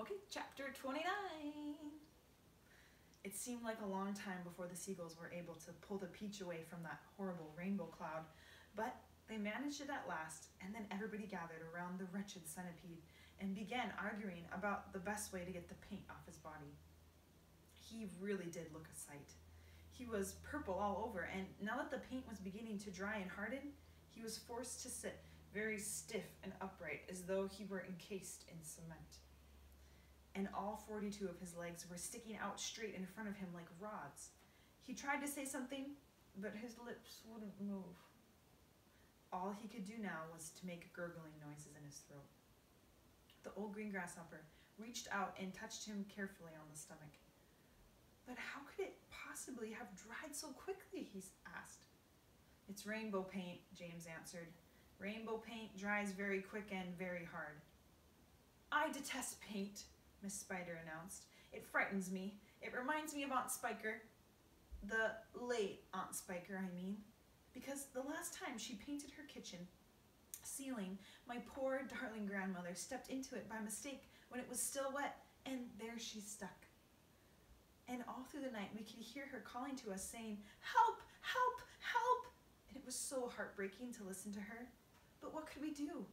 Okay, chapter 29. It seemed like a long time before the seagulls were able to pull the peach away from that horrible rainbow cloud, but they managed it at last, and then everybody gathered around the wretched centipede and began arguing about the best way to get the paint off his body. He really did look a sight. He was purple all over, and now that the paint was beginning to dry and harden, he was forced to sit very stiff and upright as though he were encased in cement and all 42 of his legs were sticking out straight in front of him like rods. He tried to say something, but his lips wouldn't move. All he could do now was to make gurgling noises in his throat. The old green grasshopper reached out and touched him carefully on the stomach. But how could it possibly have dried so quickly? he asked. It's rainbow paint, James answered. Rainbow paint dries very quick and very hard. I detest paint, Miss Spider announced. It frightens me. It reminds me of Aunt Spiker. The late Aunt Spiker, I mean. Because the last time she painted her kitchen ceiling, my poor darling grandmother stepped into it by mistake when it was still wet, and there she stuck. And all through the night we could hear her calling to us saying, Help! Help! Help! And it was so heartbreaking to listen to her. But what could we do?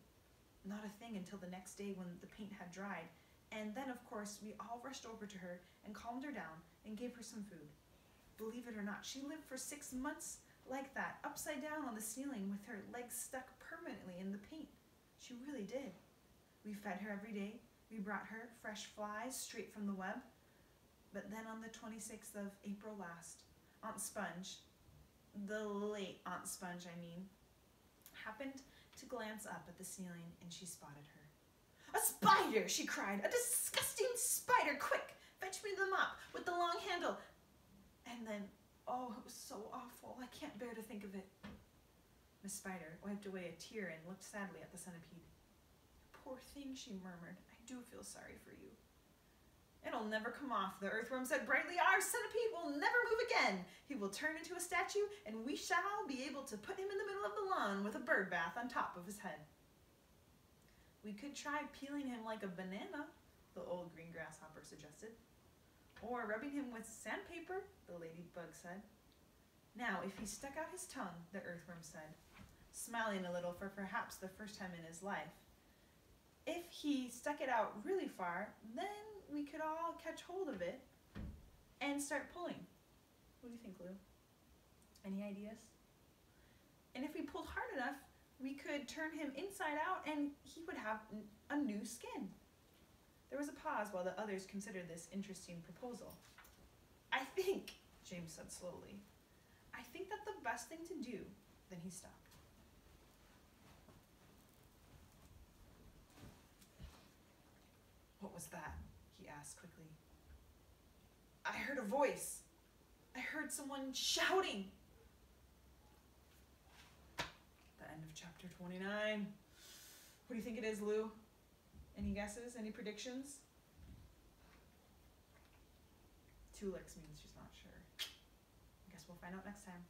Not a thing until the next day when the paint had dried and then, of course, we all rushed over to her and calmed her down and gave her some food. Believe it or not, she lived for six months like that, upside down on the ceiling with her legs stuck permanently in the paint. She really did. We fed her every day. We brought her fresh flies straight from the web. But then on the 26th of April last, Aunt Sponge, the late Aunt Sponge, I mean, happened to glance up at the ceiling and she spotted her. A spider, she cried. A disgusting spider. Quick, fetch me the mop with the long handle. And then, oh, it was so awful. I can't bear to think of it. Miss Spider wiped away a tear and looked sadly at the centipede. Poor thing, she murmured. I do feel sorry for you. It'll never come off, the earthworm said brightly. Our centipede will never move again. He will turn into a statue, and we shall be able to put him in the middle of the lawn with a bird bath on top of his head. We could try peeling him like a banana, the old green grasshopper suggested. Or rubbing him with sandpaper, the ladybug said. Now, if he stuck out his tongue, the earthworm said, smiling a little for perhaps the first time in his life, if he stuck it out really far, then we could all catch hold of it and start pulling. What do you think, Lou? Any ideas? And if we pulled hard enough, we could turn him inside out and he would have a new skin. There was a pause while the others considered this interesting proposal. I think, James said slowly, I think that the best thing to do, then he stopped. What was that? he asked quickly. I heard a voice. I heard someone shouting. end of chapter 29. What do you think it is, Lou? Any guesses? Any predictions? Two licks means she's not sure. I guess we'll find out next time.